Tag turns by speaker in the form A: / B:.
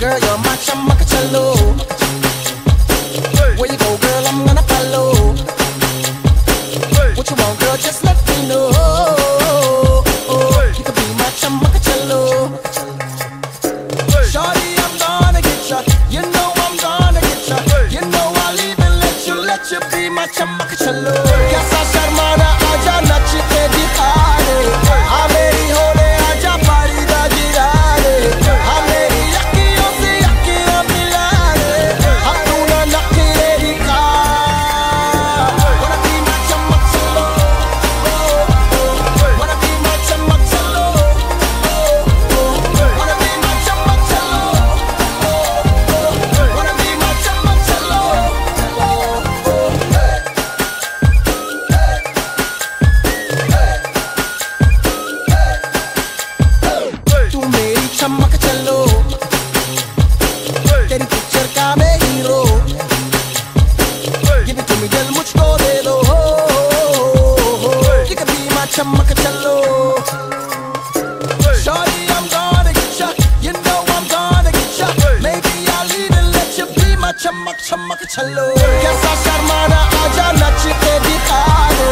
A: Girl, you're my Chammak Challo. Where you go, girl, I'm gonna follow. What you want, girl, just let me know. You could be my Chammak Challo. Shorty, I'm gonna get ya. You know I'm gonna get ya. You know I'll even let you, let you be my. చమ్మక చల్లో चमक चमक छल्लो कैसा शर्माना आजा नचते दिखा दे